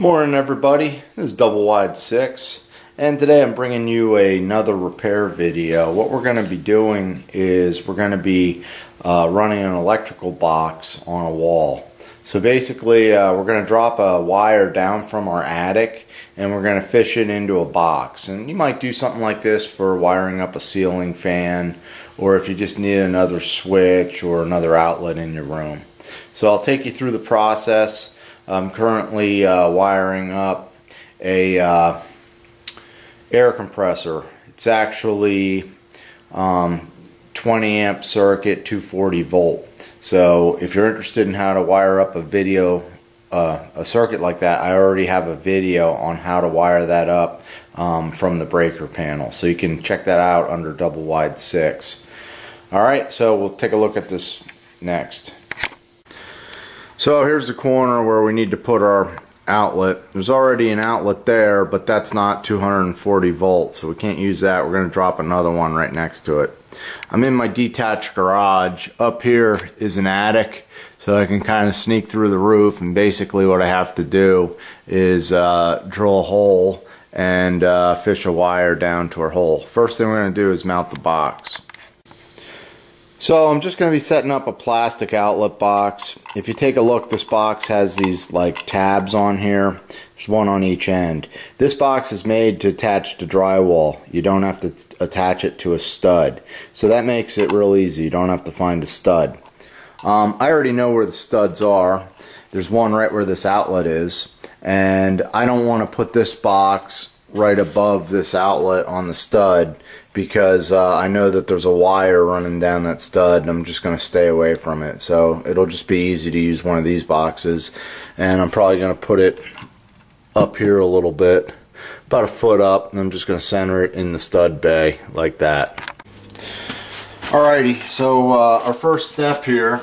Morning everybody, this is Double Wide 6 and today I'm bringing you another repair video. What we're going to be doing is we're going to be uh, running an electrical box on a wall. So basically uh, we're going to drop a wire down from our attic and we're going to fish it into a box. And you might do something like this for wiring up a ceiling fan or if you just need another switch or another outlet in your room. So I'll take you through the process. I'm currently uh, wiring up a uh, air compressor. It's actually um, 20 amp circuit, 240 volt. So if you're interested in how to wire up a video, uh, a circuit like that, I already have a video on how to wire that up um, from the breaker panel. So you can check that out under double wide 6. Alright, so we'll take a look at this next. So here's the corner where we need to put our outlet. There's already an outlet there, but that's not 240 volts, so we can't use that. We're going to drop another one right next to it. I'm in my detached garage. Up here is an attic, so I can kind of sneak through the roof, and basically what I have to do is uh, drill a hole and uh, fish a wire down to our hole. First thing we're going to do is mount the box. So I'm just going to be setting up a plastic outlet box. If you take a look, this box has these like tabs on here. There's one on each end. This box is made to attach to drywall. You don't have to attach it to a stud. So that makes it real easy. You don't have to find a stud. Um, I already know where the studs are. There's one right where this outlet is. And I don't want to put this box right above this outlet on the stud because uh, I know that there's a wire running down that stud and I'm just going to stay away from it. So it'll just be easy to use one of these boxes and I'm probably going to put it up here a little bit, about a foot up, and I'm just going to center it in the stud bay like that. Alrighty, so uh, our first step here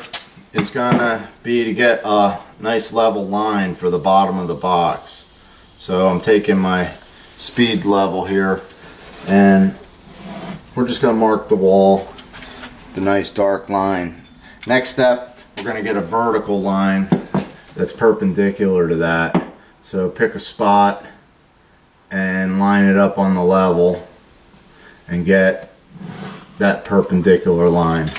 is going to be to get a nice level line for the bottom of the box. So I'm taking my speed level here and we're just going to mark the wall the nice dark line. Next step, we're going to get a vertical line that's perpendicular to that. So pick a spot and line it up on the level and get that perpendicular line.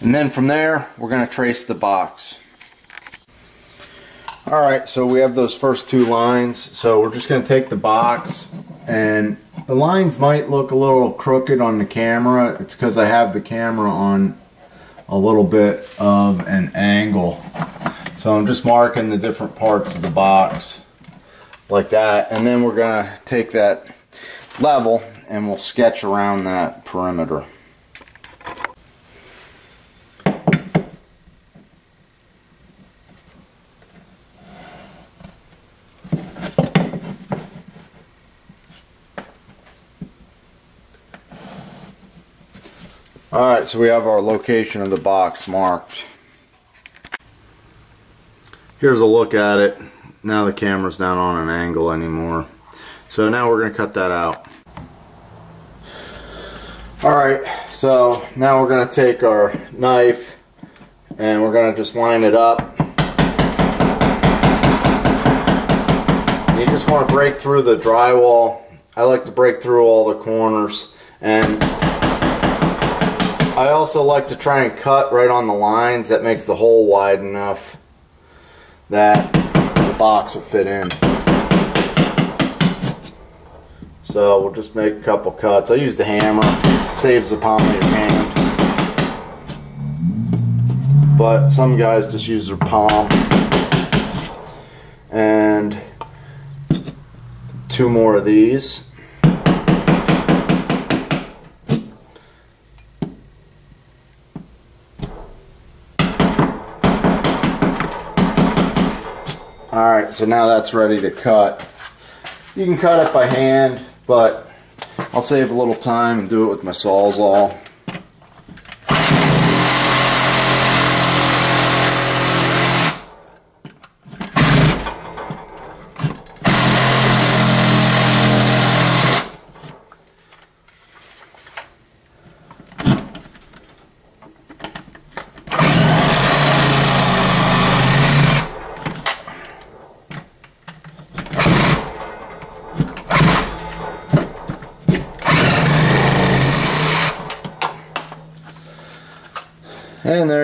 And then from there, we're going to trace the box. Alright, so we have those first two lines. So we're just going to take the box and the lines might look a little crooked on the camera. It's because I have the camera on a little bit of an angle. So I'm just marking the different parts of the box like that. And then we're going to take that level and we'll sketch around that perimeter. Alright, so we have our location of the box marked. Here's a look at it. Now the camera's not on an angle anymore. So now we're going to cut that out. Alright, so now we're going to take our knife and we're going to just line it up. You just want to break through the drywall. I like to break through all the corners and I also like to try and cut right on the lines. That makes the hole wide enough that the box will fit in. So we'll just make a couple cuts. I use the hammer. Saves the palm of your hand. But some guys just use their palm. And two more of these. Alright, so now that's ready to cut. You can cut it by hand, but I'll save a little time and do it with my Sawzall.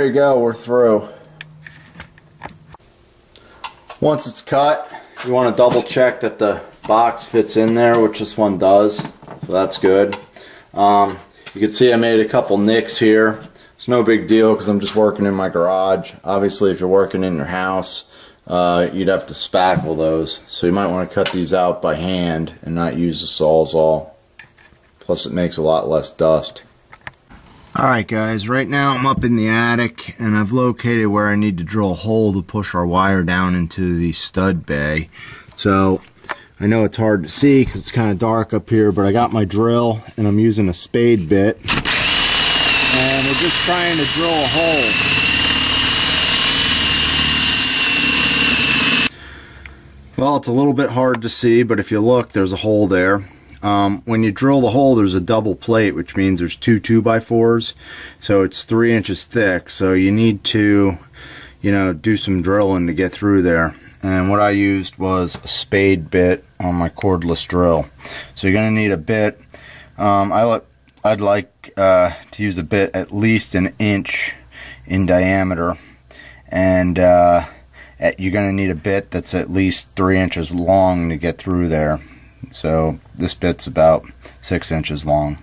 You go, we're through. Once it's cut, you want to double check that the box fits in there, which this one does, so that's good. Um, you can see I made a couple nicks here. It's no big deal because I'm just working in my garage. Obviously, if you're working in your house, uh, you'd have to spackle those. So you might want to cut these out by hand and not use the Sawzall. Plus it makes a lot less dust. Alright guys, right now I'm up in the attic and I've located where I need to drill a hole to push our wire down into the stud bay. So I know it's hard to see because it's kind of dark up here, but I got my drill and I'm using a spade bit. And we're just trying to drill a hole. Well, it's a little bit hard to see, but if you look, there's a hole there. Um, when you drill the hole, there's a double plate, which means there's two 2x4s. So it's three inches thick. So you need to, you know, do some drilling to get through there. And what I used was a spade bit on my cordless drill. So you're going to need a bit. Um, I let, I'd like uh, to use a bit at least an inch in diameter. And uh, you're going to need a bit that's at least three inches long to get through there. So this bit's about six inches long.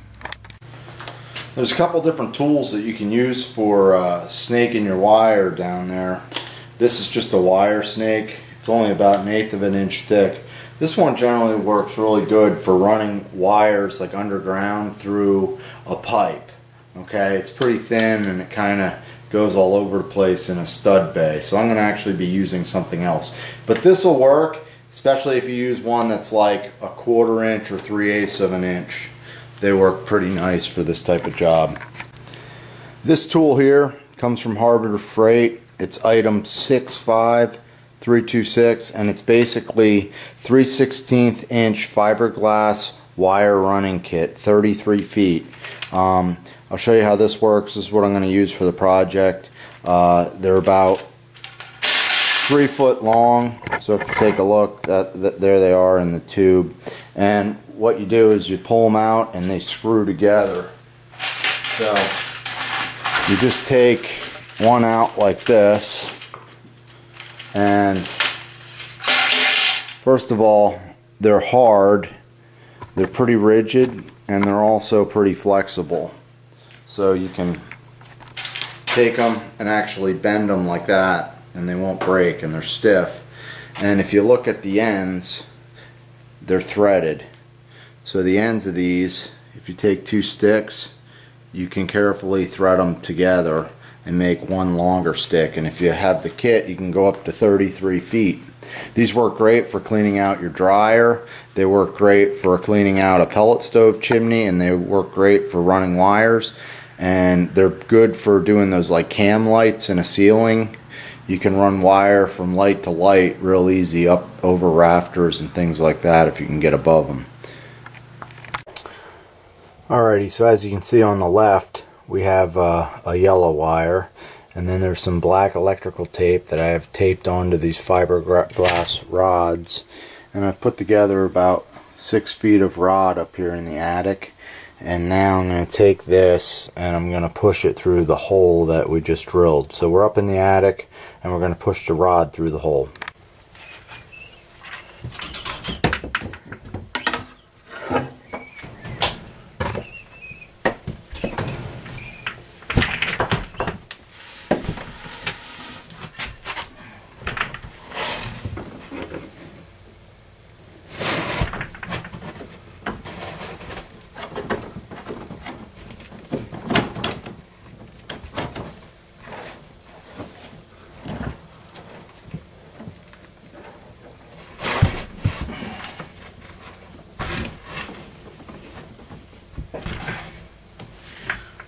There's a couple different tools that you can use for uh, snaking your wire down there. This is just a wire snake. It's only about an eighth of an inch thick. This one generally works really good for running wires like underground through a pipe. Okay, it's pretty thin and it kind of goes all over the place in a stud bay. So I'm going to actually be using something else. But this will work especially if you use one that's like a quarter inch or three eighths of an inch. They work pretty nice for this type of job. This tool here comes from Harbor Freight. It's item 65326 and it's basically 3 16th inch fiberglass wire running kit 33 feet. Um, I'll show you how this works. This is what I'm going to use for the project. Uh, they're about three foot long so if you take a look that, that there they are in the tube. And what you do is you pull them out and they screw together. So you just take one out like this and first of all they're hard they're pretty rigid and they're also pretty flexible. So you can take them and actually bend them like that and they won't break and they're stiff. And if you look at the ends, they're threaded. So the ends of these, if you take two sticks, you can carefully thread them together and make one longer stick. And if you have the kit, you can go up to 33 feet. These work great for cleaning out your dryer. They work great for cleaning out a pellet stove chimney and they work great for running wires. And they're good for doing those like can lights in a ceiling you can run wire from light to light real easy up over rafters and things like that if you can get above them. Alrighty, so as you can see on the left, we have uh, a yellow wire, and then there's some black electrical tape that I have taped onto these fiberglass rods, and I've put together about six feet of rod up here in the attic and now I'm going to take this and I'm going to push it through the hole that we just drilled. So we're up in the attic and we're going to push the rod through the hole.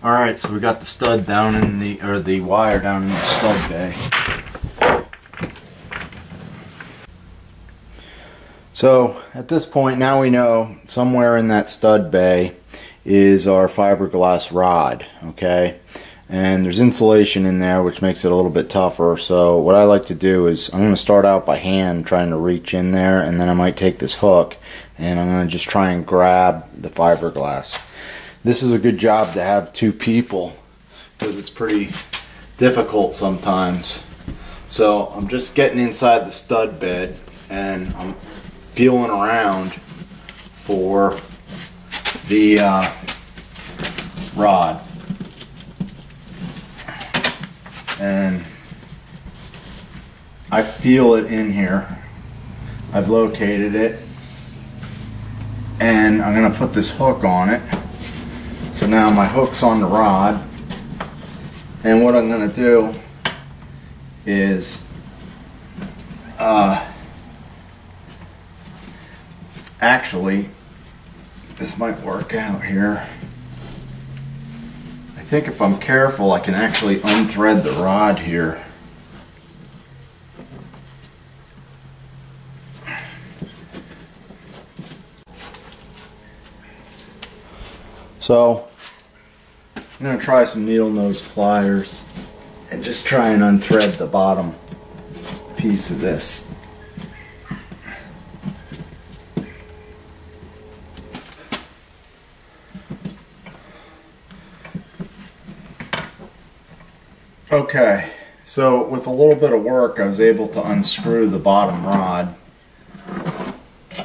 Alright, so we got the stud down in the, or the wire down in the stud bay. So at this point now we know somewhere in that stud bay is our fiberglass rod, okay? And there's insulation in there which makes it a little bit tougher. So what I like to do is I'm going to start out by hand trying to reach in there and then I might take this hook and I'm going to just try and grab the fiberglass this is a good job to have two people because it's pretty difficult sometimes. So I'm just getting inside the stud bay and I'm feeling around for the uh, rod. And I feel it in here. I've located it. And I'm going to put this hook on it. So now my hook's on the rod. And what I'm going to do is uh, actually this might work out here. I think if I'm careful I can actually unthread the rod here. So I'm going to try some needle nose pliers and just try and unthread the bottom piece of this. Okay, so with a little bit of work I was able to unscrew the bottom rod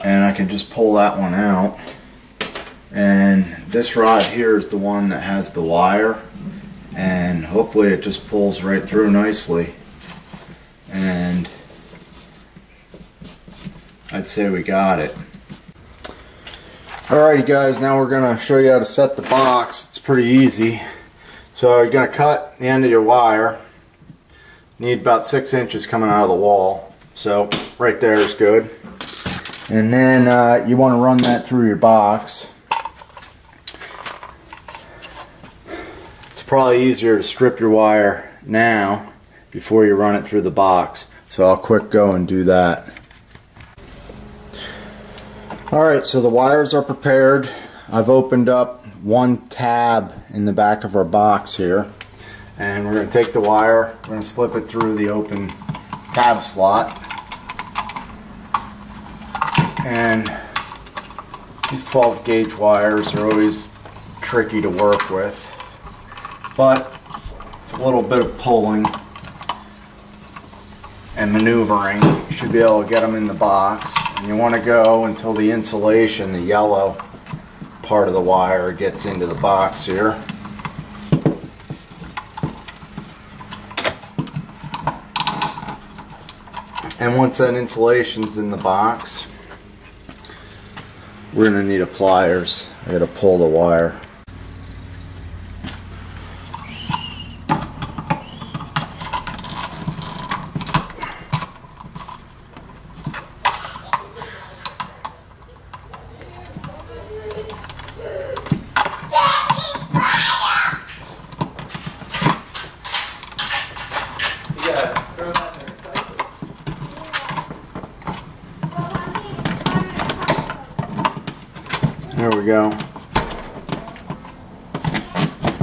and I can just pull that one out and this rod here is the one that has the wire and hopefully it just pulls right through nicely. And I'd say we got it. Alright guys now we're gonna show you how to set the box. It's pretty easy. So you're gonna cut the end of your wire. Need about six inches coming out of the wall. So right there is good. And then uh, you want to run that through your box probably easier to strip your wire now before you run it through the box. So I'll quick go and do that. Alright, so the wires are prepared. I've opened up one tab in the back of our box here. And we're going to take the wire, we're going to slip it through the open tab slot. And these 12 gauge wires are always tricky to work with but a little bit of pulling and maneuvering. You should be able to get them in the box. And you want to go until the insulation the yellow part of the wire gets into the box here. And once that insulation's in the box we're going to need a pliers. I got to pull the wire There we go.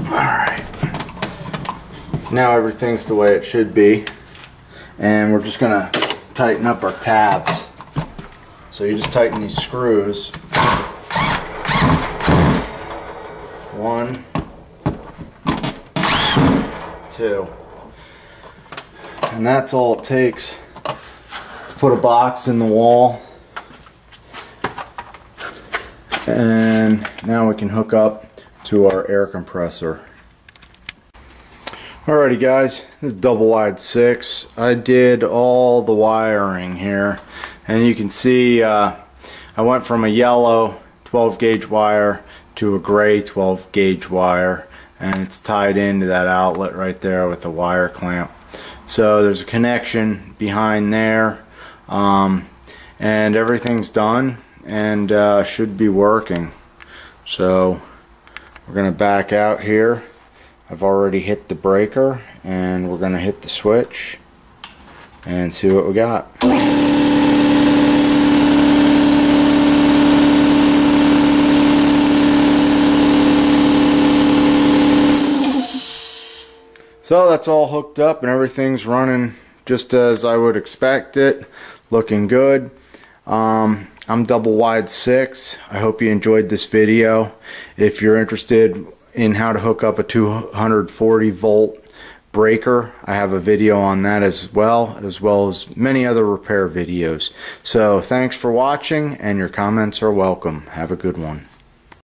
Alright. Now everything's the way it should be. And we're just going to tighten up our tabs. So you just tighten these screws. One, two. And that's all it takes. To put a box in the wall and now we can hook up to our air compressor. Alrighty guys. This is double wide 6 I did all the wiring here. And you can see uh, I went from a yellow 12 gauge wire to a gray 12 gauge wire. And it's tied into that outlet right there with the wire clamp. So there's a connection behind there. Um, and everything's done and uh, should be working so we're gonna back out here I've already hit the breaker and we're gonna hit the switch and see what we got So that's all hooked up and everything's running just as I would expect it. Looking good. Um, I'm double wide 6. I hope you enjoyed this video. If you're interested in how to hook up a 240 volt breaker. I have a video on that as well, as well as many other repair videos. So thanks for watching and your comments are welcome. Have a good one.